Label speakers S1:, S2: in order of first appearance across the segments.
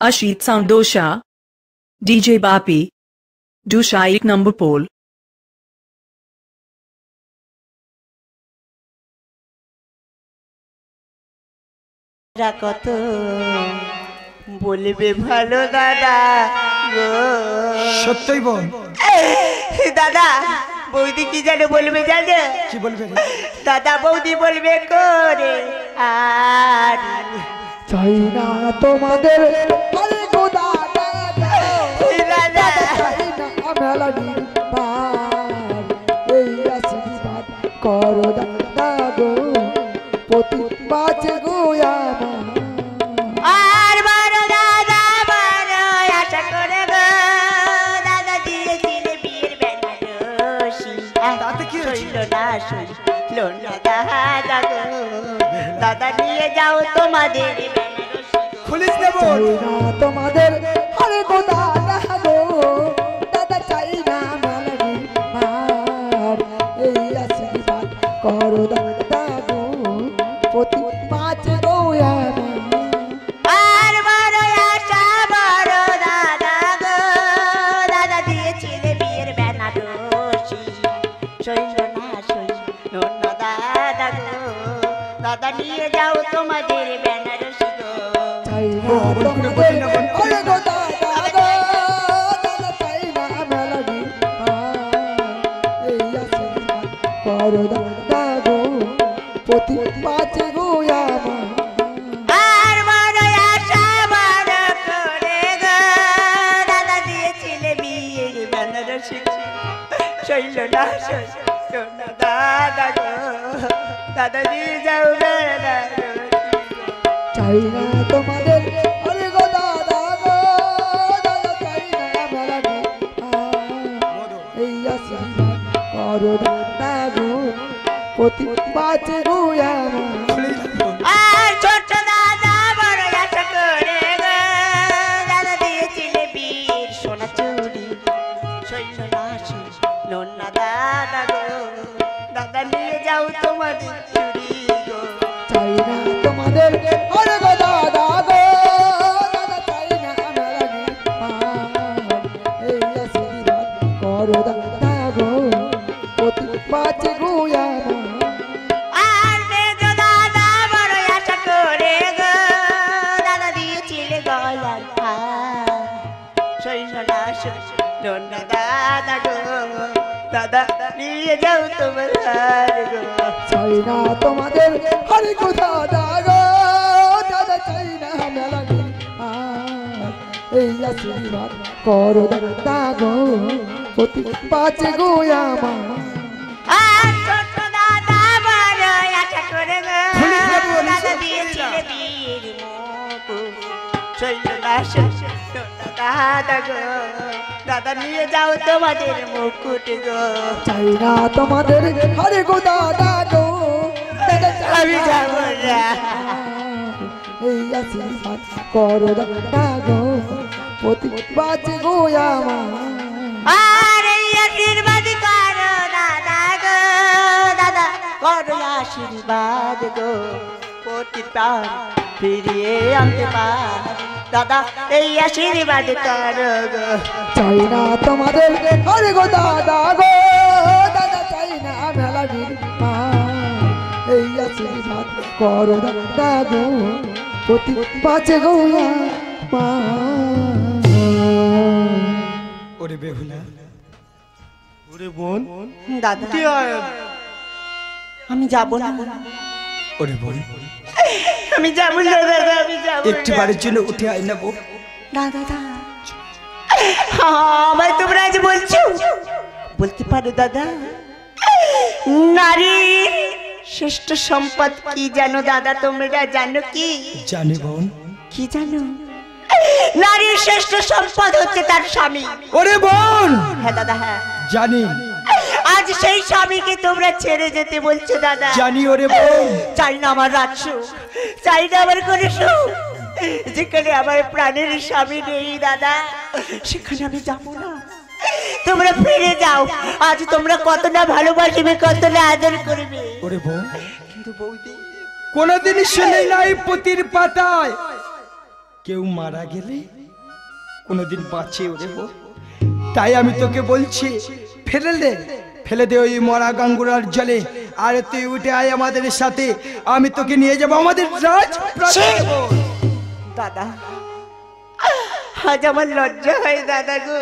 S1: Ashit Soundosha, DJ Bapi, Dusha एक number pole.
S2: রা কত বলবে ভালো দাদা গো
S3: সত্যই বল
S2: দাদা বৌদি কি জানে বলবে জানে
S3: কি বলবে?
S2: দাদা বৌদি বলবে করে আর
S4: চাই না তোমাদের এই আশীর্বাদ করো দাদা গো প্রতি বাঁচে গো
S2: আর বড় দাদা বড় আশা করে গো। দাদা দিয়েছিলে বিয়ের বেনারসি
S3: তাতে কি হয়েছে?
S2: না শৈল না দাদা গো দাদা নিয়ে যাও তোমাদের।
S3: খুলিস
S4: দেব তোমাদের। আরে গো
S2: তোমাদের চুরি
S4: আশীর্বাদ করো দাদা গো প্রতি বাঁচে গো আমার।
S2: দাদা নিয়ে যাও
S4: তোমাদের
S2: মুকুট গো
S4: চাই না তোমাদের হরে গো দাদা গো
S2: আমি যাব না।
S4: এই আশীর্বাদ করো দাদা গো প্রতি বাঁচে গো আমার।
S2: আর আশীর্বাদ করো দাদা গো দাদা। করো আশীর্বাদ গো। প্রতি প্রাণ ফিরিয়ে আনতে পার। দাদা এই আশীর্বাদ করো গো।
S4: চাই না তোমাদের হরে গো দাদা গো। দাদা চাই না মেলাডির এই আশীর্বাদ করো দাদা গো। প্রতি বাঁচে গো আমার।
S3: ওরে বেহুলা
S5: ওরে বোন
S2: দাদা আমি যাব না।
S3: ওরে বল
S2: আমি যাব না দাদা আমি যাব
S3: একটি বারের জন্য উঠে আয় না
S2: দাদা। আমায় তোমরা আজ বলছো? বলতে পারো দাদা। নারী শ্রেষ্ঠ সম্পদ কি জানো দাদা? তোমরা জানো কি?
S3: জানি বোন।
S2: কি জানো? নারীর শ্রেষ্ঠ সম্পদ হচ্ছে তার স্বামী।
S3: ওরে বোন!
S2: হ্যাঁ দাদা হ্যাঁ।
S3: জানি।
S2: আজ সেই স্বামীকে তোমরা ছেড়ে যেতে বলছো দাদা।
S3: জানি ওরে বোন।
S2: চাই না আমার রাজ্য চাই না আমার কোনো সুখ। যেখানে আমার প্রাণের স্বামী নেই দাদা সেখানে আমি যাব না। তোমরা ফিরে যাও। আজ তোমরা কত না ভালোবাসবে কত না আদর করবে।
S3: ওরে বোন।
S2: কিন্তু বৌদি
S3: কোনদিনই শুনি নাই পুতির পাতায়। কেউ মারা গেলে কোনোদিন বাঁচে বোন তাই আমি তোকে বলছি, ফেলে দে ফেলে দে ওই মরা গাঙ্গুরার জলে। আর তুই উঠে আয় আমাদের সাথে, আমি তোকে নিয়ে যাব আমাদের রাজ
S2: দাদা, আজ আমার লজ্জা হয় দাদা গো।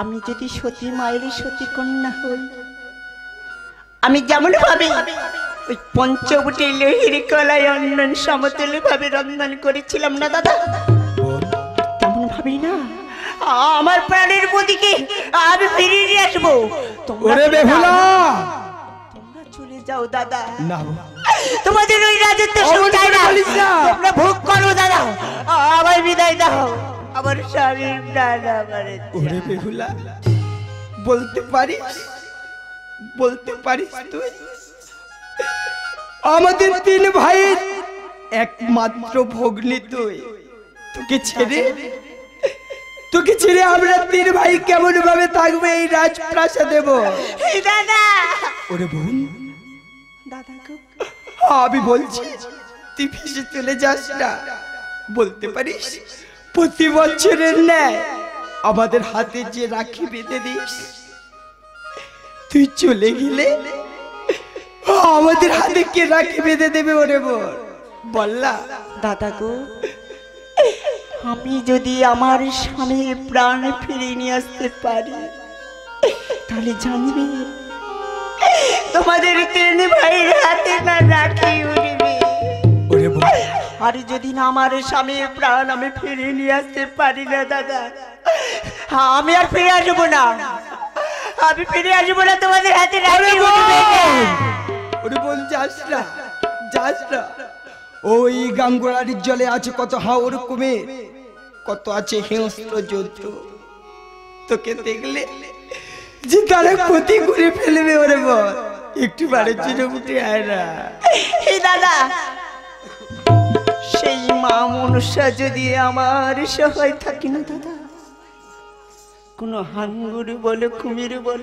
S2: আমি যদি সতী মায়ের সতী কন্যা হই, আমি যেমন ভাবে ওই পঞ্চবটি লোহির কলায় অন্যন সমতলে ভাবে রন্ধন করেছিলাম না দাদা? তেমন ভাবি না। আমার প্রাণের প্রতিকে আমি ফিরিয়ে আসব। তোমরা
S3: ওরে
S2: চলে
S3: বেহুলা!
S2: যাও। তোমরা চলে যাও দাদা।
S3: না।
S2: তোমাদের ওই রাজত্ব চাই না। তোমরা ভোগ করো দাদা। আমার বিদায় দাও। আমার স্বামীর প্রাণ আমার
S3: ওরে বেহুলা বলতে পারিস? বলতে পারিস তুই? আমাদের তিন ভাইয়ের একমাত্র ভগ্নি তুই। তোকে ছেড়ে? তোকে ছেড়ে আমরা তিন ভাই কেমন ভাবে থাকবে এই রাজপ্রাসাদে বল?
S2: এই দাদা!
S3: ওরে বোন।
S2: দাদা
S3: আমি বলছি তুই ভেসে চলে যাস না। বলতে পারিস? প্রতি বছরের ন্যায় আমাদের হাতে যে রাখি বেঁধে দিস তুই চলে গেলে আমাদের হাতে কে রাখি বেঁধে দেবে ওরে বল? বললা।
S2: দাদা গো আমি যদি আমার স্বামীর প্রাণ ফিরিয়ে নিয়ে আসতে পারি তাহলে জানবে তোমাদের তিন ভাইয়ের হাতে না রাখি উঠবে
S3: ওরে বল।
S2: আর যদি না আমার স্বামীর প্রাণ আমি ফিরিয়ে নিয়ে আসতে পারি না দাদা আমি আর ফিরে আসব না। আমি ফিরে আসব না তোমাদের হাতে রাখি উঠবে।
S3: ওরে বল যাস না যাস না। ওই গাঙ্গুরারির জলে আছে কত হাওর কুমে কত আছে হিংস্র জন্তু তোকে দেখলে যে তারা ক্ষতি করে ফেলবে ওরে বল। একটু বারের জন্য উঠে আয় না।
S2: এই দাদা। সেই মা মনুষ্য যদি আমার সহায় থাকি না দাদা। কোনো হাঙ্গুর বলো কুমির বল।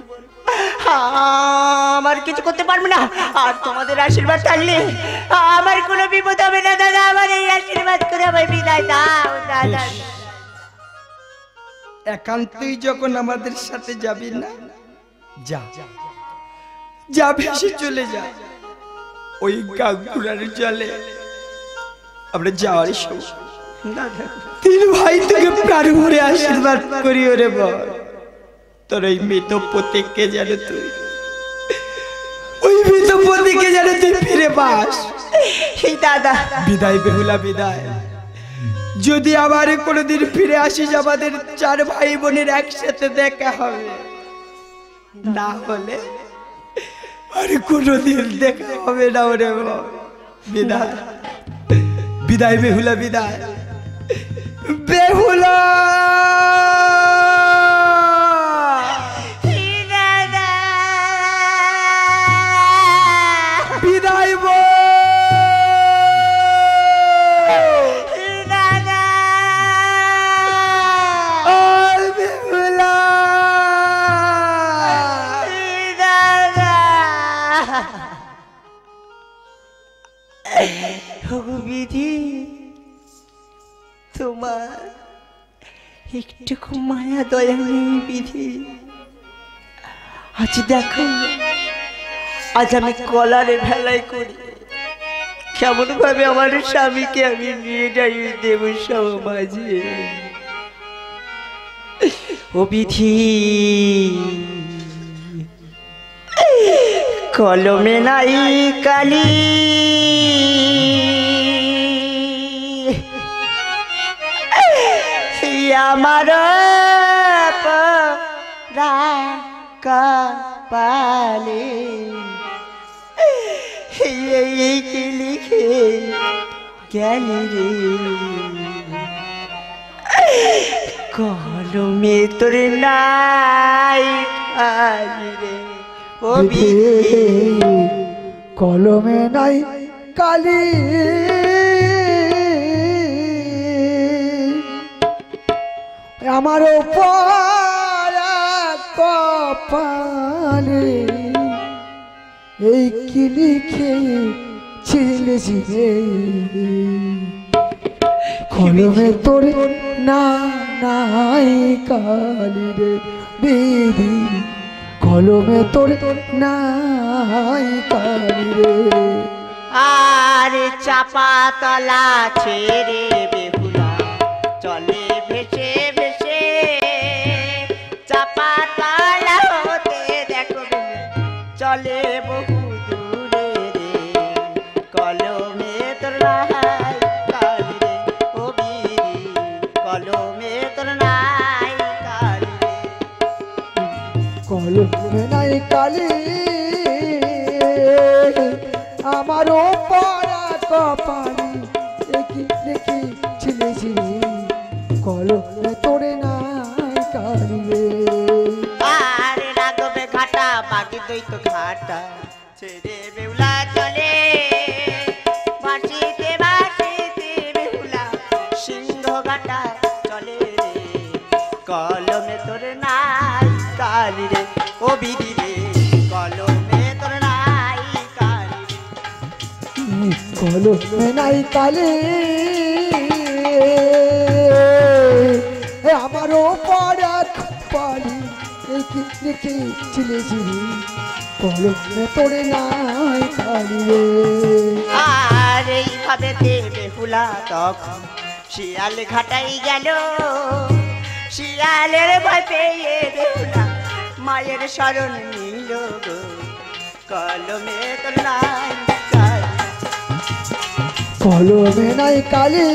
S2: আমার কিছু করতে পারবে না। আর তোমাদের আশীর্বাদ থাকলে আমার কোনো বিপদ হবে না দাদা। আমার এই আশীর্বাদ করে আমার বিদায় দাও দাদা।
S3: একান্তই যখন আমাদের সাথে যাবি না যা। যা ভেসে চলে যা। ওই গাঙ্গুরার জলে আমরা যাওয়ার সময়। তিন ভাই তোকে প্রাণ ভরে আশীর্বাদ করি ওরে বল। তোর ওই মৃত পতিকে যেন তুই ওই মৃত পতিকে যেন তুই ফিরে পাস।
S2: এই দাদা।
S3: বিদায় বেহুলা বিদায়। যদি আবার কোনোদিন ফিরে আসিস আমাদের চার ভাই বোনের একসাথে দেখা হবে। না হলে আর কোনোদিন দেখা হবে না ওরে বিদায়। বিদায় বেহুলা বিদায়। বেহুলা
S2: এই দাদা
S3: বিদায় বল
S2: এই দাদা
S3: আর বেহুলা
S2: এই দাদা ও বিধি তোমার। একটুকু মায়া দয়া নেই বিধি। আজ দেখো, আজ আমি কলারে ভেলাই করি। কেমন ভাবে আমার স্বামীকে আমি নিয়ে যাই দেব সমাজে। ও বিধি, কলমে নাই কালি। আমার পালে এই কি লিখে গেলি রে? কলমে তোর নাই রে
S4: কলমে নাই কালি। আমার কপালে এই কি লিখে ছিলে কলমে তোর না নাই কালি রে বিধি কলমে তোর নাই কালি রে।
S2: আর চাপা তলা ছেড়ে বেহুলা চলে কালি।
S4: আমার পাড়া কপালি। দেখি দেখি ছিলে ছিলে কলমে তোরে নাই কালি
S2: আর রাগবে ঘাটা বাকি তুই তো ঘাটা। ছেড়ে কলমে নাই কালি
S4: আমারও পড়া কপালি দেখি দেখি ছিলে ছিলে। কলমে তোরে নাই কালি
S2: আর এইভাবে দেবে হুলা তখন শিয়াল ঘাটাই গেল। শিয়ালের ভয় পেয়ে বেহুলা মায়ের শরণ নিল কলমে তোর নাই।
S4: কলমে নাই কালি।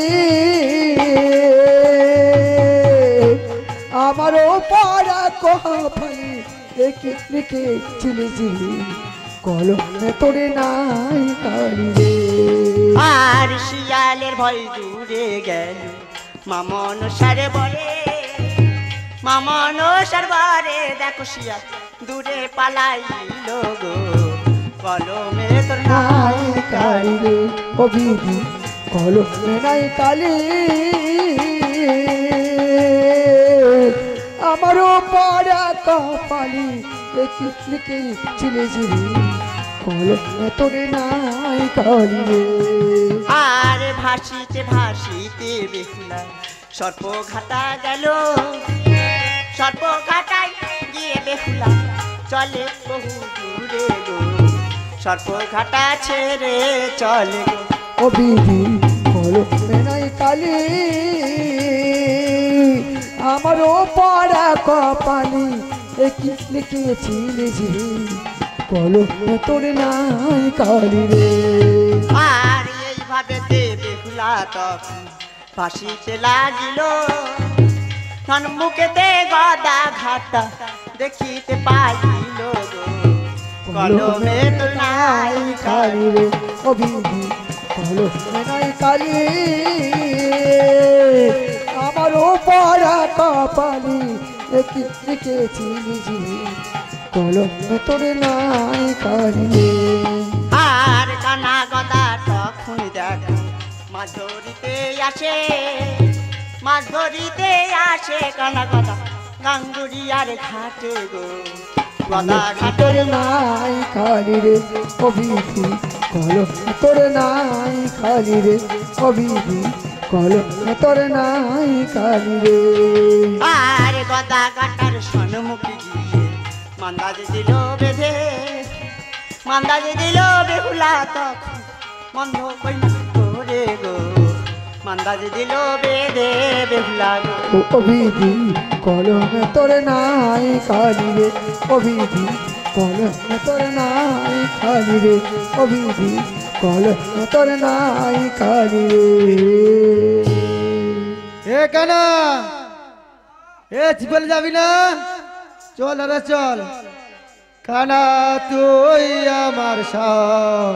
S4: আমারও পড়া কপালি দেখি দেখি ছিলে ছিলে কলমে তোরে নাই কালি
S2: আর শিয়ালের ভয় দূরে গেল মামন সারে বলে। মামন সার বরে দেখো শিয়াল, দূরে পালাইল গো, কলমে তোর নাই কালি
S4: রে কলমে নাই কালি আমারও পড়া কপালি, দেখি দেখি ছিলে
S2: আর ভাসিতে ভাসিতে বেহুলা সর্প ঘাটা গেল। সর্প ঘাটায় গিয়ে বেহুলা, চলে বহু দূরে গো। সর্প ঘাটা ছেড়ে চলে
S4: ও বিধি কলমে নাই কালি। আমারও পড়া কপালি একই লিখেছিলে যে কলমে তোর নাই কালি রে।
S2: আর এইভাবে দেবে হুলা তখন ফাঁসিতে লাগিল। সম্মুখেতে গদা ঘাটা দেখিতে পাইল গো। কলমে তো নাই
S4: কালি। রে ও বিধি কলমে নাই কালি। আমারও পড়া কপালি একই লিখেছিলে যে কলমে তোর নাই কালি
S2: আর কানা গদা তখন দেখো মাছ ধরিতে আসে মাছ ধরিতে আসে কানা গদা। গাঙ্গুরি আর ঘাটে গো।
S4: তোর নাই খালি রে অভিধি কল তোর নাই খালি রে অভিধি কল তোর নাই খালি রে।
S2: আর গদা কাটার সন্মুখে গিয়ে মান্দাজ দিল বেঁধে মান্দাজ দিল বেহুলা তখন বন্ধ করে গো। মান্দাজ দিল বেঁধে বেহুলা গো।
S4: ও অভিধি কল তোর নাই খালি রে। অভিধি কল তোর নাই খালি রে। অভিধি কল তোর নাই খালি রে।
S5: এ কানা এ বলে যাবি না? চল আরে চল। কানা তুই আমার সং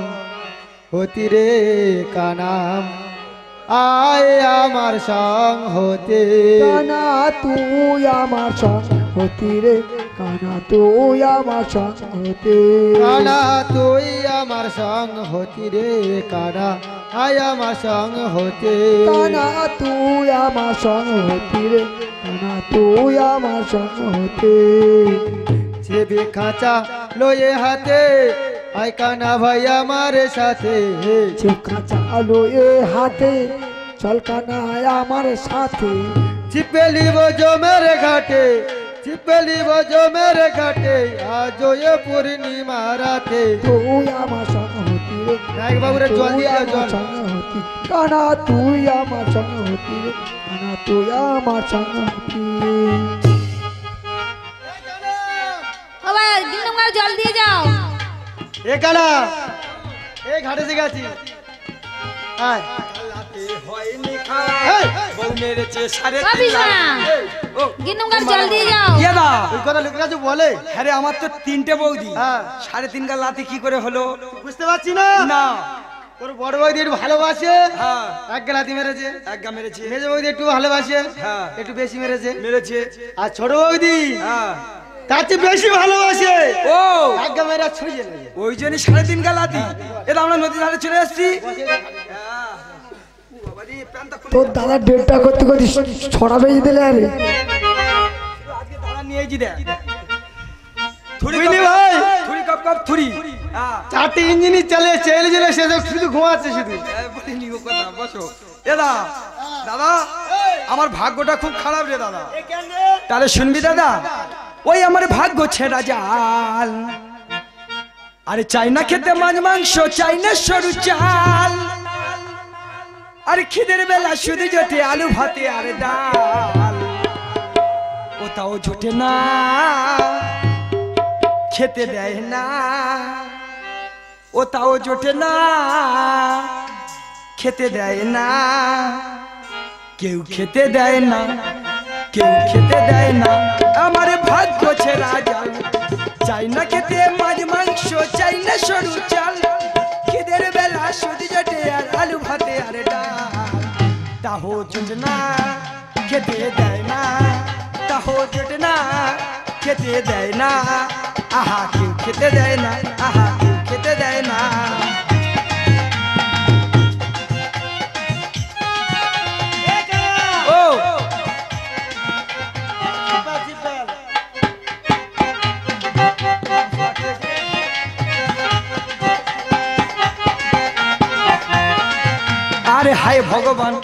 S5: হতি রে কানাম। আয় আমার সং হতে।
S4: কানা তুই আমার সঙ্গ হতি রে। কানা তুই আমার সঙ্গ হতে।
S5: কানা তুই আমার সং হতি রে। কানা আয় আমার সং হতে।
S4: কানা তুই আমার সঙ্গ হতি রে। কানা তুই আমার সঙ্গ হতে।
S5: চেবে খাঁচা লয়ে হাতে আয় কানা ভাই আমার সাথে
S4: যে কাঁচা আলো এ হাতে চল কানায় আমার সাথে
S5: চিপে লিব জমের ঘাটে চিপে লিব জমের ঘাটে আজ এ পূর্ণিমা রাতে
S4: তুই আমার সঙ্গে হতি রে
S5: নায়ক বাবুরে জল দিয়ে দাও,
S4: তুই আমার
S5: জল।
S4: সঙ্গে হতি কানা তুই আমার সঙ্গে হতি রে কানা তুই আমার সঙ্গে হতি
S6: বাবা গিন্নমার জল দিয়ে যাও
S5: এ কানা এ ঘাটে যে গেছি। আয়। লোকের কাছে বলে।
S3: হ্যাঁ রে, আমার তো তিনটে বৌদি।
S5: হ্যাঁ।
S3: সাড়ে তিন গাল লাতে কি করে হলো?
S5: বুঝতে পারছি না।
S3: না।
S5: তোর বড় বৌদি একটু ভালোবাসে।
S3: হ্যাঁ।
S5: এক গেলাতি মেরেছে।
S3: এক গা মেরেছে।
S5: মেজ বৌদি একটু ভালোবাসে।
S3: হ্যাঁ।
S5: একটু বেশি মেরেছে।
S3: মেরেছে।
S5: আর ছোট বৌদি
S3: হ্যাঁ।
S5: তার চেয়ে বেশি ভালোবাসে।
S3: ও।
S5: গা মেরে ছুঁয়ে
S3: ওই জন্যই সাড়ে তিন গাল লাতি এটা আমরা নদীর ধারে চলে এসেছি।
S4: তোর দাদা ডেটটা করতে করতে ছড়া বেজে দিলে আরে।
S3: আজকে দাঁড়া নিয়েছি দেখ থুরি কপ-
S5: ভাই?
S3: থুরি কপ কপ থুরি। হ্যাঁ
S5: চারটে ইঞ্জিনই চলে চেলে চেলে সে শুধু ঘুমাচ্ছে শুধু।
S3: বসো। এ দাদা আমার ভাগ্যটা খুব খারাপ রে দাদা। তাহলে শুনবি দাদা? ওই আমার ভাগ্য ছেঁড়া জাল আরে চাই না খেতে মাছ, মাংস, চাই না সরু চাল। আর খিদের বেলা শুধু জোটে আলু ভাতে আর ডাল। ওটাও জোটে না, খেতে দেয় না। ওটাও জোটে না, খেতে দেয় না। কেউ খেতে দেয় না, কেউ খেতে দেয় না। আমার ভাগ্য ছেড়া রাজা। চাই না খেতে মাছ, মাংস, চাই না সরু চাল। খিদের বেলা সুদি জটে আর আলু ভাতে আর ডাল। তাহো জোট না, খেতে দেয় না। তাহো জোট না, খেতে দেয় না। আহা, কেউ খেতে দেয় না। আহা আরে হায় ভগবান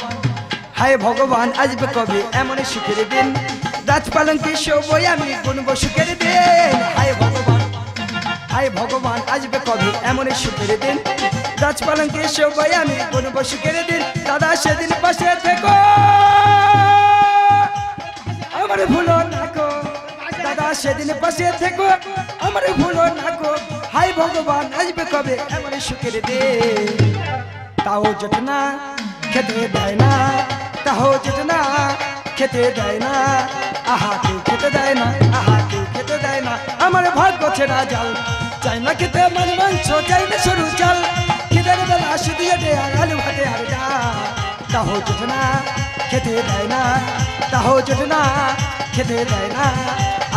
S3: হায় ভগবান আসবে কবে, এমন সুখের দিন। রাজ পালঙ্কে শোবই আমি গুনব সুখের দিন। হায় ভগবান হায় ভগবান আসবে কবে, এমন সুখের দিন। রাজ পালঙ্কে শোবই আমি গুনব সুখের দিন। দাদা সেদিন পাশে থেকো। আমার ভুলো না গো দাদা সেদিন পাশে থেকো। আমার ভুলো না গো হায় ভগবান আসবে কবে, এমন সুখের দিন। তাও যেত না খেতে দেয় না তাও যেত না খেতে দেয় না আহা কেউ খেতে দেয় না আহা কেউ খেতে দেয় না আমার ভাগ্য ছেড়া জাল চাই না খেতে মাছ মাংস চাই না সরু চাল খিদের বেলা শুধু এটে আর আলু ভাতে আর ডাল তাও যেত না খেতে দেয় না তাও যেত না খেতে দেয় না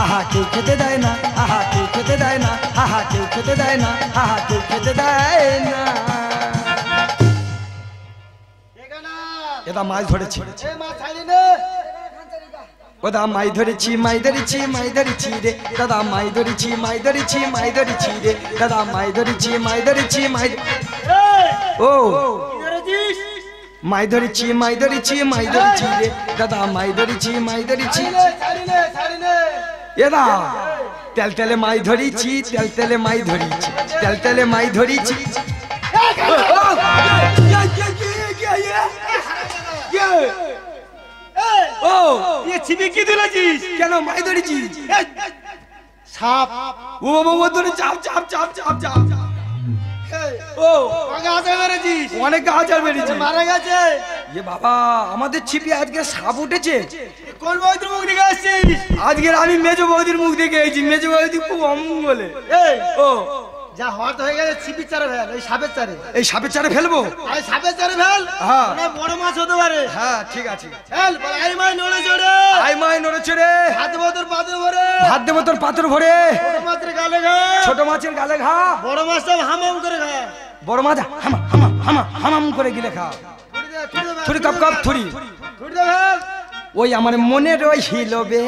S3: আহা কেউ খেতে দেয় না আহা কেউ খেতে দেয় না আহা কেউ খেতে দেয় না আহা কেউ খেতে দেয় না এটা মাছ ধরেছি ওদা মাই ধরেছি মাই ধরেছি মাই ধরেছি রে দাদা মাই ধরেছি মাই ধরেছি মাই ধরেছি রে দাদা মাই ধরেছি মাই ধরেছি মাই ও মাই ধরেছি মাই ধরেছি মাই ধরেছি রে দাদা মাই ধরেছি মাই ধরেছি এদা তেল তেলে মাই ধরেছি তেল তেলে মাই ধরেছি তেল তেলে মাই ধরেছি ও
S5: ছিপি কি তুলেছিস
S3: কেন মাই ধরেছি
S5: সাপ।
S3: ও বাবা ও ধরে চাপ চাপ চাপ চাপ চাপ। ও
S5: আগে হাতে মেরেছিস?
S3: অনেক গাছ আর বেরিয়েছে
S5: মারা গেছে।
S3: এ বাবা আমাদের ছিপি আজকে সাপ উঠেছে।
S5: কোন বৈদ্য মুখ দিকে আসছিস?
S3: আজকের আমি মেজো বৌদির মুখ দেখে এসেছি। মেজো বৌদি খুব অমঙ্গলে।
S5: এই
S3: ও
S5: যা হওয়ার তো হয়ে গেছে ছিপির চারে ফেল এই সাপের চারে।
S3: এই সাপের চারে ফেলব?
S5: আই সাপের চারে ফেল?
S3: হ্যাঁ।
S5: বড় মাছ হতে পারে।
S3: হ্যাঁ ঠিক আছে
S5: ফেল আই মাই নড়ে চড়ে।
S3: আই মাই নড়েছে রে
S5: হাত বদর পাতে ভরে।
S3: ভাত দেবো তোর পাথর ভরে।
S5: ছোট মাছের গালে ঘা।
S3: ছোট মাছের গালে ঘা।
S5: বড় মাছটা হামাম করে খা
S3: বড় মাছ হামা হামা হামা হামাম করে গিলে খা। থুরি কাপ কাপ থুরি
S5: দে ফেল
S3: ওই আমার মনে রহিল বে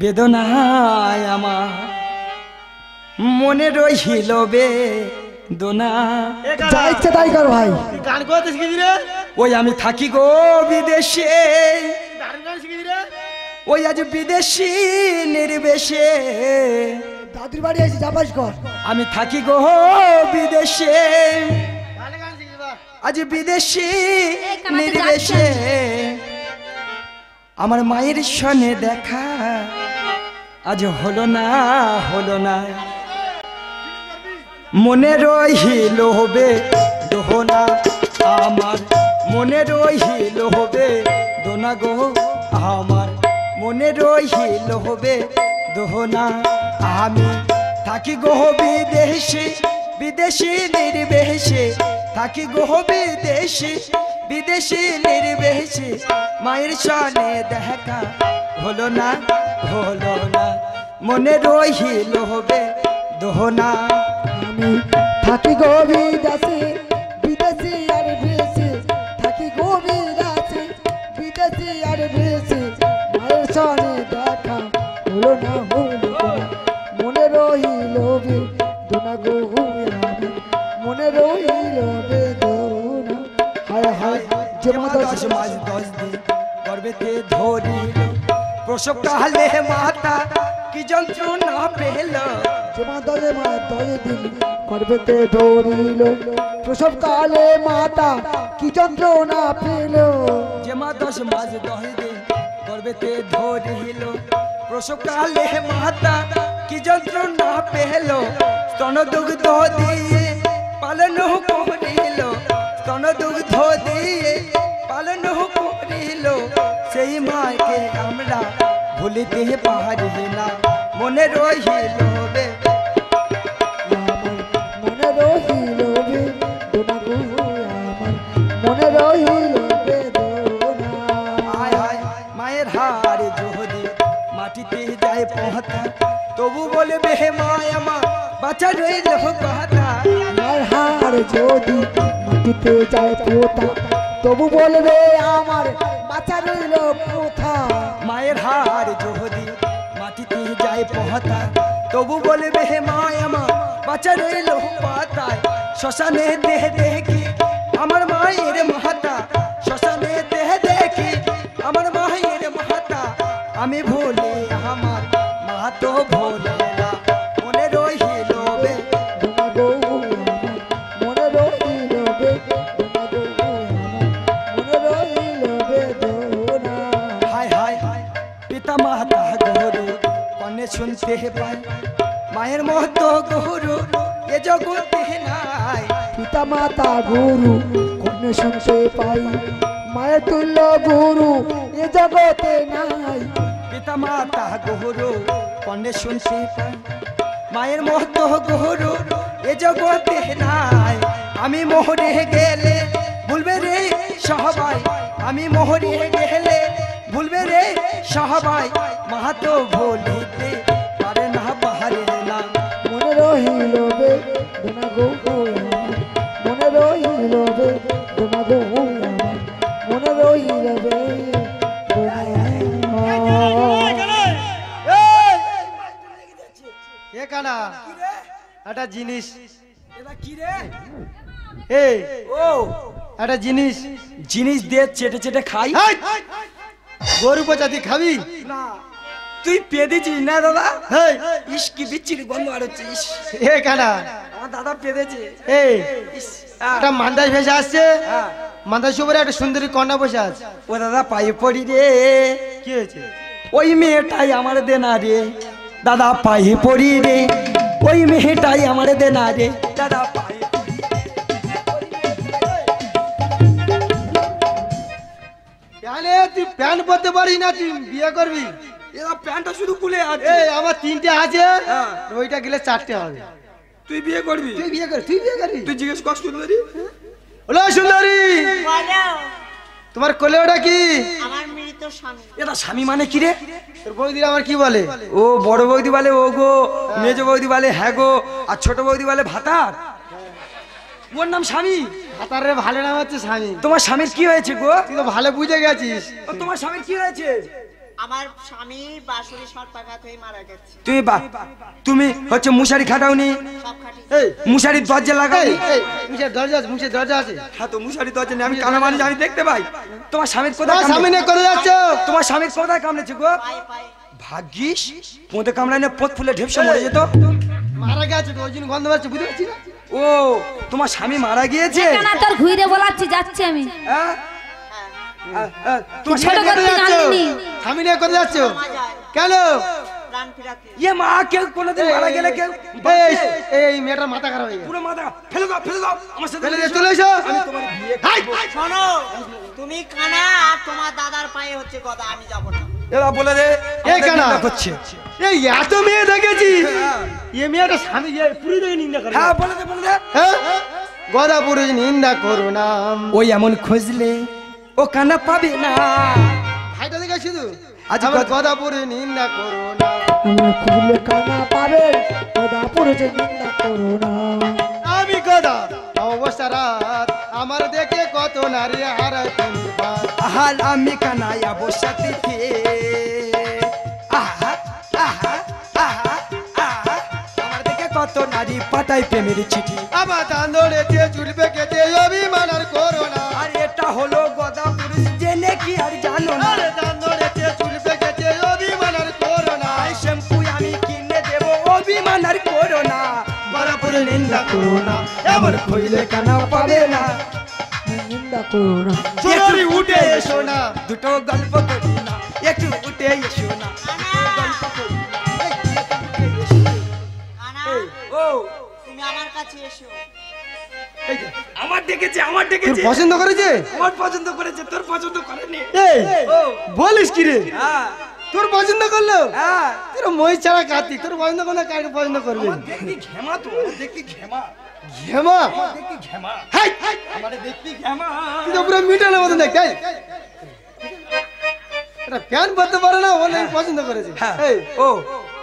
S3: বেদনায় আমার মনে রহিল বে দোনা।
S4: যা ইচ্ছে তাই কর ভাই।
S5: গান করতে শিখেছি রে?
S3: ওই আমি থাকি গো বিদেশে। ওই আজ বিদেশি নির্বেশে।
S4: দাদুর বাড়ি এসে যাবাস কর।
S3: আমি থাকি গো বিদেশে। আজ বিদেশি নির্বেশে। আমার মায়ের সনে দেখা। আজ হলো না হলো না। মনে রহিল হবে দোহনা আমার। মনে রহিল হবে দোনা গো আমার। মনে রহিল হবে দোহনা আমি। থাকি গো বিদেশে, বিদেশি নির্বেশে। থাকি গো বিদেশে, বিদেশি নির্বেশে। মায়ের সনে দেখা হলো না হলো না। মনে রহিল হবে দোহনা
S4: আমি থাকি গভীর দাসে বিদেশি আর ভেসে থাকি গভীর দাসে বিদেশি আর ভেসে মায়ের সনে দেখা হলো না হলো মনে রইল বে দোনা গো মনে রইল বে দোনা। হায় হায়, যে মাদা
S3: দশ মাস দশ দিন গর্বেতে ধরিল, প্রসব কালে মাতা যন্ত্রণা পেল।
S4: যে মাদা যে মা দশ দিন গর্ভেতে ধরিল প্রসব কালে মাতা কি যন্ত্রণা পেল।
S3: যে মা দশ মাস দশ দিন ধরিল প্রসব কালে মাতা কি যন্ত্রণা পেল। স্তন দুগ্ধ দিয়ে পালন করিল। স্তন দুগ্ধ দিয়ে পালন করিল ভুলিতে পারি না মনে রহিল বে।
S4: মনে রহিল বে দোনা গো আমার মনে রহিল বে
S3: আয় আয় মায়ের হারে জোহরে মাটিতে যায় পহতা তবু বলে বেহে মায় আমার বাচ্চা রইল কথা
S4: আমার হার যদি মাটিতে যায় পোতা তবু বলবে, আমার বাচ্চা রইল কোথা
S3: মায়ের হার জোহরে মাটিতে যায় পহতা, তবু বলে বেহে মায় আমার বাচ্চা রইল পাতায় শ্মশানে দেহ দেখি আমার মায়ের মাহাতা। শ্মশানে দেহ দেখি আমার মায়ের মাহাতা। আমি ভুলি আমার মাহাতো ভোলে। মাতা গরু কনে শুনতে পাই। মায়ের মতো গরু এ জগতে নাই।
S4: পিতা মাতা গুরু কন্যা শুনতে পাই। মায়ের তুল্য গুরু এ জগতে নাই।
S3: পিতা মাতা গরু কনে শুনতে পাই। মায়ের মতো গরু এ জগতে নাই। আমি মোহরে গেলে ভুলবে রে সহবাই। আমি মোহরে গেলে ভুলবে রে সহবাই মাহাতো ভুলিতে পারে না বাহারে না।
S4: মনে রহিল বে দোনা গো মনে রহিল বে দোনা গো মনে রহিল বে
S5: কানা? একটা জিনিস।
S3: রে?
S5: এই
S3: ও!
S5: একটা জিনিস।
S3: জিনিস দিয়ে চেটে চেটে খাই!
S5: গরু পচাতি খাবি?
S3: না। তুই পেদেছিস না দাদা?
S5: হেই।
S3: ইস কি বিচ্ছিরি গন্ধ আর হচ্ছে ইস।
S5: এ কানা?
S3: আমার দাদা পেদেছে।
S5: এই একটা মান্দাস ভেসে আসছে।
S3: হ্যাঁ।
S5: মান্দাস উপরে একটা সুন্দরী কন্যা বসে আছে।
S3: ও দাদা পায়ে পড়ি রে।
S5: কি হয়েছে?
S3: ওই মেয়েটাই আমার দেনা রে। দাদা পায়ে পড়ি রে। ওই মেয়েটাই আমার দেনা রে। দাদা পায়ে
S5: প্যানে তুই প্যান্ট পরতে পারিস না তুই বিয়ে করবি?
S3: এরা প্যান্টটা শুধু খুলে আছে।
S5: এই আমার তিনটে আছে
S3: হ্যাঁ।
S5: ওইটা গেলে চারটে হবে।
S3: তুই বিয়ে করবি?
S5: তুই বিয়ে কর তুই বিয়ে করবি
S3: তুই জিজ্ঞেস কর সুন্দরী।
S5: হলো সুন্দরী। তোমার কোলে ওটা কি?
S2: আমার মৃত স্বামী।
S3: এটা স্বামী মানে কি রে?
S5: তোর বৌদি আমার কি বলে?
S3: ও বড় বৌদি বলে ও গো মেজ বৌদি বলে হ্যাঁ গো আর ছোট বৌদি বলে ভাতার। ওর নাম স্বামী।
S5: ভালো নাম হচ্ছে স্বামী।
S3: তোমার স্বামীর কি হয়েছে গো?
S5: তুই তো ভালো বুঝে গেছিস।
S3: তোমার স্বামীর কি হয়েছে?
S2: আমার স্বামী বাসুরি সর্পাঘাত হয়ে মারা গেছে।
S3: তুমি বা তুমি হচ্ছে মুশারি খাটাওনি?
S5: এই
S3: মুশারির দরজা লাগাই
S5: এই এই দরজা আছে মুখের দরজা আছে।
S3: হ্যাঁ তো মুশারি দরজা নেই আমি কানা মানুষ আমি দেখতে পাই। তোমার স্বামীর কোথায়
S5: তোমার যাচ্ছ?
S3: স্বামীর কোথায় কামড়েছে গো? ভাগ্যিস পোঁতে কামড়ায় না পোত ফুলে ঢেপসে মরে যেত।
S5: মারা গেছে তো ওই জন্য গন্ধ পাচ্ছে বুঝতে পারছি না?
S3: ও তোমার স্বামী মারা গিয়েছে?
S6: না তোর ঘুরে বলাচ্ছি যাচ্ছি আমি।
S3: হ্যাঁ?
S2: হ্যাঁ।
S3: আহ,
S6: ছোট
S3: স্বামী-
S5: নিয়ে করে যাচ্ছ? কেন?
S3: ইয়ে মা কেউ কোনোদিন মারা গেলে কেউ
S5: এই এই মেয়েটার মাথা খারাপ হয়ে গেছে।
S3: পুরো মাথা ফেলে দাও ফেলে দাও আমার সাথে
S5: ফেলে দিয়ে চলে এসো।
S3: আমি তোমার বিয়ে
S2: শোনো তুমি কানা আর তোমার দাদার পায়ে হচ্ছে কথা আমি যাব না।
S3: এরা বলে দে
S5: এই কানা।
S3: নিন্দা করছে।
S5: এই এত মেয়ে দেখেছি।
S3: হ্যাঁ।
S5: এ মেয়েটা স্বামী এ পুরী দেখে নিন্দা করে।
S3: হ্যাঁ বলে দে বলে দে।
S5: হ্যাঁ? গদা পুরুষ নিন্দা করো না।
S3: ওই এমন খুঁজলে ও কানা পাবে না।
S5: ভাইটা দেখে শুধু
S3: আজ
S5: আমার
S3: গদ-
S5: গদা পুরুষ নিন্দা করো না।
S4: আমার খুলে কানা পাবে দাদা পুরুষে নিন্দা করো না।
S5: আমি গদা। আমার দেখে কত নারী আর
S3: আহাল আমি কানাই বসাতে থে আহা আহা আহা আহা। আমার দেখে কত নারী পাতায় প্রেমের চিঠি।
S5: আমার চুল অভিমান আর করোনা
S3: আর এটা হলো
S5: নিন্দা করো না
S3: এমন খুঁজলে কানা পাবে না?
S4: নিন্দা করো না
S5: চুরি উঠে এসো না।
S3: দুটো গল্প করি না। একটু উঠে এসো না।
S2: কানা
S3: ও।
S2: তুমি আমার কাছে এসো।
S3: আমার ডেকেছে আমার
S5: তোর পছন্দ করেছে?
S3: আমার পছন্দ করেছে তোর পছন্দ করেনি।
S5: এই বলিস কি রে?
S3: হ্যাঁ।
S5: তোর পছন্দ করল
S3: হ্যাঁ।
S5: তোর মই ছাড়া কাতি তোর পছন্দ করলে কাকে পছন্দ করবে?
S3: দেখবি ঘেমা তো দেখবি ঘেমা। আমার দেখবি ঘেমা।
S5: হাই!
S3: আমার দেখবি ঘেমা।
S5: তুই পুরো মিটানের মতন দেখতে এটা প্যান পরতে পারে না ও নাকি পছন্দ করেছে।
S3: হ্যাঁ।
S5: এই
S3: ও।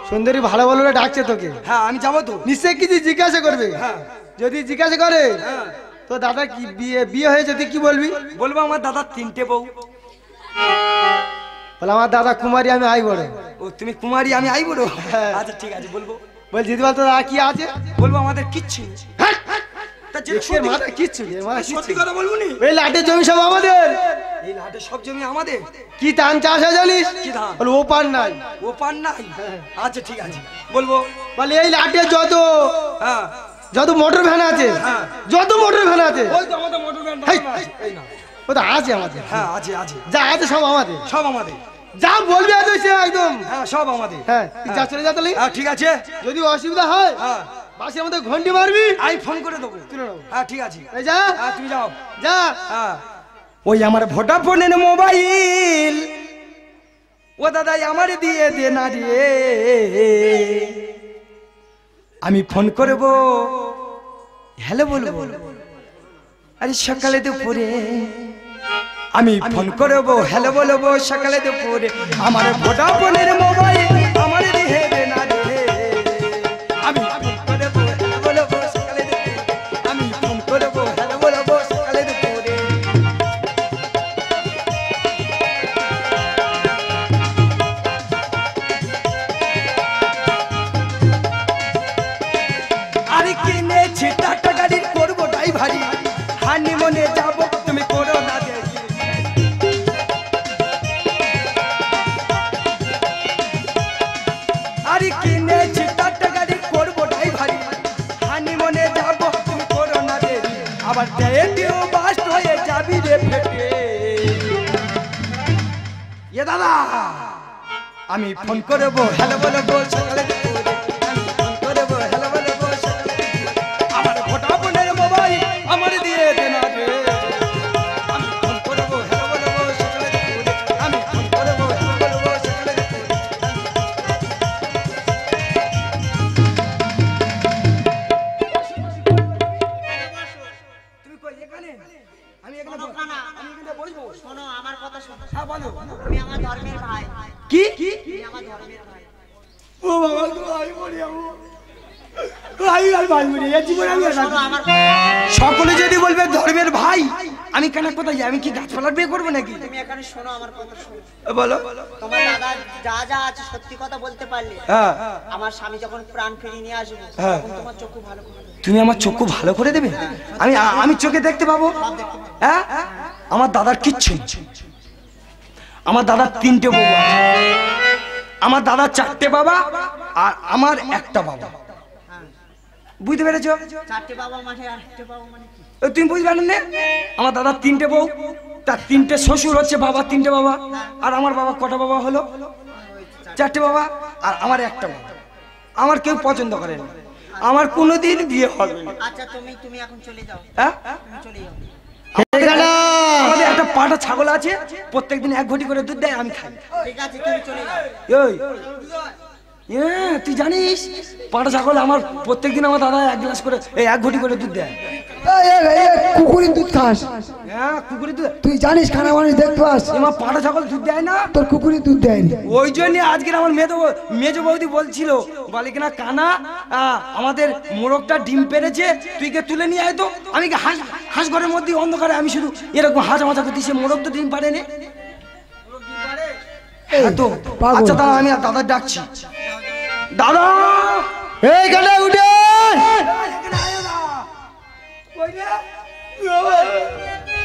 S5: সুন্দরী ভালো ভালো ডাকছে তোকে।
S3: হ্যাঁ আমি যাব তো।
S5: নিশ্চয় কিছু জিজ্ঞাসা করবে?
S3: হ্যাঁ।
S5: যদি জিজ্ঞাসা করে
S3: হ্যাঁ।
S5: তো দাদা কি বিয়ে বিয়ে হয়েছে তুই কি বলবি?
S3: বলব আমার দাদা তিনটে বউ।
S5: বলে আমার দাদা কুমারী আমি আই বড়
S3: ও তুমি কুমারী আমি আই রে?
S5: হ্যাঁ।
S3: আচ্ছা ঠিক আছে বলব।
S5: বল দিদি বল দাদা কি আছে?
S3: বলব আমাদের কিচ্ছু
S5: কি ধান চাষ হয় জানিস?
S3: কি ধান?
S5: বলে ও পান নাই।
S3: ও পান নাই আচ্ছা ঠিক আছে বলব।
S5: বলে এই লাটে যত
S3: হ্যাঁ।
S5: যত মোটর ভ্যান আছে
S3: হ্যাঁ।
S5: যত মোটর ভ্যান আছে।
S3: ওই তো আমাদের মোটর ভ্যান এই না
S5: ও তো আছে আমাদের।
S3: হ্যাঁ আছে আছে।
S5: যা আছে সব আমাদের।
S3: সব আমাদের।
S5: যা বলবি সে একদম।
S3: হ্যাঁ সব আমাদের।
S5: হ্যাঁ তুই যা চলে যা তাহলে।
S3: হ্যাঁ ঠিক আছে।
S5: যদি অসুবিধা হয়
S3: হ্যাঁ।
S5: বাসের মধ্যে ঘন্টি মারবি।
S3: আমি ফোন করে দেবো।
S5: তুলে নেব।
S3: হ্যাঁ ঠিক আছে।
S5: এই যা।
S3: হ্যাঁ তুমি যাও।
S5: যা।
S3: হ্যাঁ। ওই আমার ভোডাফোনের মোবাইল। ও দাদাই আমার দিয়ে দে না রে। আমি ফোন করব। হ্যালো বলব। আরে সকালে তো দুপুরে। আমি ফোন করব হ্যালো বলব সকালে দুপুরে। আমার ভোডাফোনের মোবাইল আমি ফোন করব হ্যালো যাই আমি কি গাছপালার বিয়ে করব নাকি?
S2: তুমি এখানে শোনো আমার কথা শোনো।
S3: বলো।
S2: তোমার দাদা যা যা আছে সত্যি কথা বলতে পারলে
S3: হ্যাঁ।
S2: আমার স্বামী যখন প্রাণ ফিরিয়ে নিয়ে আসবে
S3: হ্যাঁ।
S2: তখন তোমার চক্ষু ভালো করে।
S3: তুমি আমার চক্ষু ভালো করে দেবে? আমি আমি চোখে দেখতে পাবো? হ্যাঁ? আমার দাদার কিচ্ছু আমার দাদার তিনটে বউ আমার দাদার চারটে বাবা আর আমার একটা বাবা। বুঝতে পেরেছ?
S2: চারটে বাবা মানে আর একটা বাবা মানে
S3: তুমি বুঝতে পারেন না? আমার দাদার তিনটে বউ তার তিনটে শ্বশুর হচ্ছে বাবার তিনটে বাবা। আর আমার বাবা কটা বাবা হলো? চারটে বাবা আর আমার একটা বাবা। আমার কেউ পছন্দ করে না। আমার কোনোদিন বিয়ে হবে
S2: আচ্ছা তুমি তুমি এখন চলে যাও।
S3: হ্যাঁ?
S2: চলে যাও।
S3: আমাদের একটা পাটা ছাগল আছে প্রত্যেকদিন এক ঘটি করে দুধ দেয় আমি খাই।
S2: ঠিক আছে তুমি চলে যাও।
S3: ওই এ, তুই জানিস পাটা ছাগল আমার প্রত্যেকদিন আমার দাদা এক গ্লাস করে এই এক ঘটি করে দুধ দেয়।
S4: কুকুরের দুধ খাস।
S3: হ্যাঁ কুকুরের দুধ।
S4: তুই জানিস খানা মানুষ দেখতে পাস?
S3: আমার পাটা ছাগল দুধ দেয় না?
S4: তোর কুকুরের দুধ দেয়নি।
S3: ওই জন্য আজকের আমার মেয়ে মেজ বৌদি বলছিল বলে কিনা কানা আমাদের মোরগটা ডিম পেরেছে তুই কে তুলে নিয়ে আয় তো। আমি হাঁস হাঁস ঘরের মধ্যে অন্ধকারে আমি শুধু এরকম হাঁস মাথা করতে সে মোরগ তো ডিম পারেনি তো
S4: পাগল।
S3: আচ্ছা দাদা আমি আর দাদা ডাকছি দাদা
S5: এইখানে উঠে কি হয়েছে বল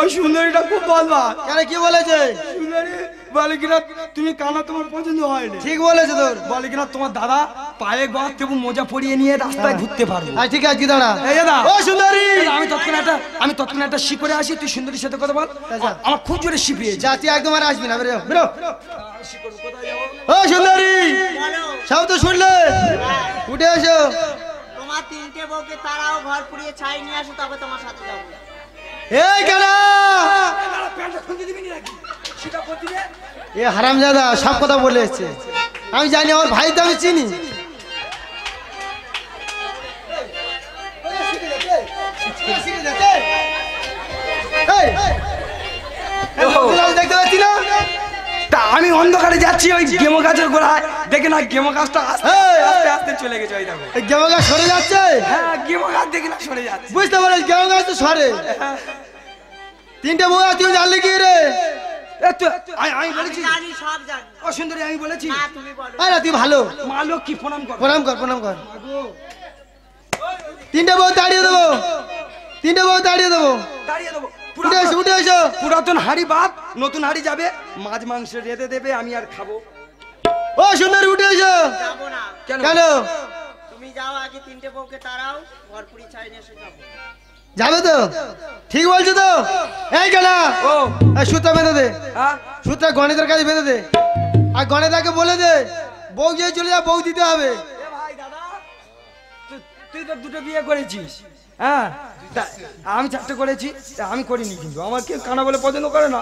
S3: ওই সুন্দরীটা খুব বলবা
S5: কেন কি বলেছে?
S3: সুন্দরী বলে কিনা তুমি কানা তোমার পছন্দ হয়নি।
S5: ঠিক বলেছে তোর।
S3: বলে কিনা তোমার দাদা পায়ে গা তেবু মোজা পরিয়ে নিয়ে রাস্তায় ঘুরতে পারব
S5: ঠিক আছে দাঁড়া।
S3: এই দাদা
S5: ও সুন্দরী!
S3: আমি তৎক্ষণাৎ একটা আমি তৎক্ষণাৎ একটা শিপরে আসি তুই সুন্দরীর সাথে কথা বল।
S5: আচ্ছা।
S3: আমার খুব জোরে শিপিয়েছে
S5: যা তুই একদম আর আসবি না বেরো। বেরো। ও সুন্দরী! সব তো শুনলে? উঠে এসো।
S2: তোমার তিনটে বউকে তারাও ঘর পুড়িয়ে ছাই নিয়ে আসো তবে তোমার সাথে যাব।
S5: এই কেন এ হারামজাদা সব কথা বলে এসছে আমি জানি আমার ভাই তো আমি চিনি দেখতে পাচ্ছি না
S3: তা আমি অন্ধকারে যাচ্ছি ওই গেমো গাছের গোড়ায়। দেখে না গেমো গাছটা আস্তে আস্তে আস্তে চলে গেছে ওই দেখো।
S5: এই গেমা গাছ সরে যাচ্ছে?
S3: হ্যাঁ গেমো গাছ দেখে না সরে যাচ্ছে।
S5: বুঝতে পারিস গেমা গাছ তো সরে। তিনটে বউ আছে, তুই জানলি কি রে?
S3: আমি- বলেছি। ও সুন্দরী আমি বলেছি।
S2: না তুমি
S5: আরে তুই ভালো।
S3: মা লক্ষ্মী প্রণাম কর।
S5: প্রণাম কর প্রণাম কর। তিনটে বউ তাড়িয়ে দেবো। তিনটে বউ তাড়িয়ে দেবো।
S3: দাঁড়িয়ে দেবো।
S5: উঠে এসো উঠে এসো।
S3: পুরাতন হাড়ি বাদ নতুন হাড়ি যাবে। মাছ মাংস রেঁধে দেবে আমি আর খাব।
S5: ও সুন্দরী উঠে এসো।
S2: যাব
S3: কেন?
S5: কেন?
S2: তুমি যাও আগে তিনটে বউকে তারাও পুড়িয়ে ছাই নিয়ে এসে যাব
S5: যাবে তো? ঠিক বলছো তো? এই কেন
S3: ও।
S5: সুতা বেঁধে দে।
S3: হ্যাঁ?
S5: সুতা গণিতের কাছে বেঁধে দে। আর গণিতাকে বলে দে বউ গিয়ে চলে যা বউ দিতে হবে।
S3: ভাই দাদা তুই- তো দুটো বিয়ে করেছিস হ্যাঁ? আমি চারটে করেছি আমি করিনি কিন্তু। আমার কেউ কানা বলে পছন্দ করে না।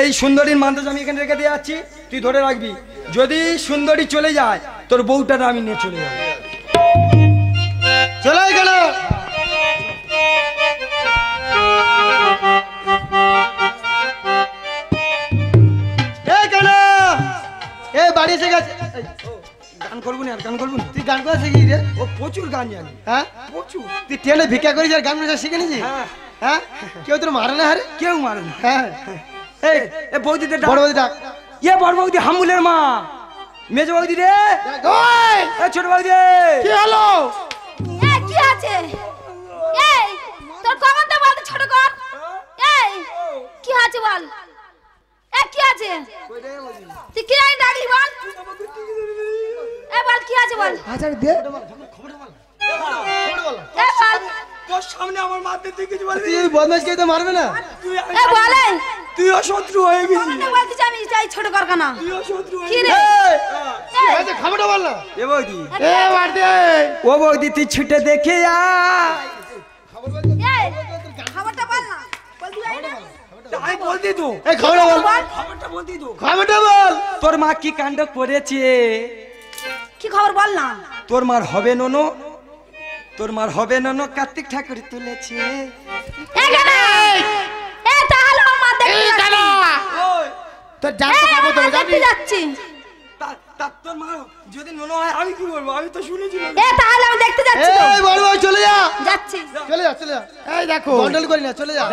S3: এই সুন্দরীর মান্দাজ আমি এখানে রেখে দিয়ে যাচ্ছি, তুই ধরে রাখবি। যদি সুন্দরী চলে যায়, তোর বউটাটা আমি নিয়ে চলে যাব।
S5: চলে কেন বাড়ি এসে গেছে।
S3: গান করব না আর গান করব না?
S5: তুই গান করে শিখি রে?
S3: ও প্রচুর গান জানি।
S5: হ্যাঁ?
S3: প্রচুর।
S5: তুই ট্রেনে ভিক্ষা করিস আর গান বাজা শিখে নিছিস
S3: হ্যাঁ।
S5: হ্যাঁ? কেউ তোর মারে না হারে
S3: কেউ মারে না।
S5: হ্যাঁ।
S3: এই এ বৌদিদের ডাক।
S5: বড় বৌদি ডাক।
S3: ইয়ে বড় বৌদি হামুলের মা। মেজ বৌদি রে।
S5: ওই,
S3: এ ছোট বৌদি
S5: কি হলো?
S6: কি আছে এই তোর বল তো ছোট কর? এই কি আছে বল? এ কি আছে তুই কি জানি ডাকলি বল? এ বল কি আছে বল?
S4: আচ্ছা দে।
S6: এ বল।
S3: তোর সামনে আমার মারতে তুই কিছু বলবি
S5: তুই ওই বদমাইশকে তো মারবে না?
S3: তুই
S6: এ বলে
S3: শত্রু হয়ে গেছিস
S6: কমানটা বলতে আমি চাই ছোট কর কেন
S3: তুইও শত্রু
S6: কি রে?
S5: এই, আচ্ছা, বল না।
S3: এ বৌদি।
S5: এ মারতে
S3: ও বৌদি তুই ছুটে দেখে আয়।
S6: এই, খাবারটা বল না। বলতে যাই না।
S3: আমি বলতি তো।
S5: এই খাবারটা বল।
S6: বল।
S3: খবরটা বলতি তো।
S5: খাবারটা বল।
S3: তোর মা কি কাণ্ড করেছে?
S6: কি খবর বল না?
S3: তোর মার হবে ননো। তোর মার হবে ননো কার্তিক ঠাকুর তুলেছে।
S5: তোর পাবো তো জানি।
S6: যাচ্ছি।
S3: তোর মা যদি মনে হয় আমি কি বলব? আমি তো শুনেছিলাম
S6: এ তাহলে আমি দেখতে যাচ্ছি তো।
S5: এই বড় ভাই চলে যা।
S6: যাচ্ছি।
S5: চলে যা চলে যা।
S4: এই দেখো।
S5: বন্ডল করি না চলে যা।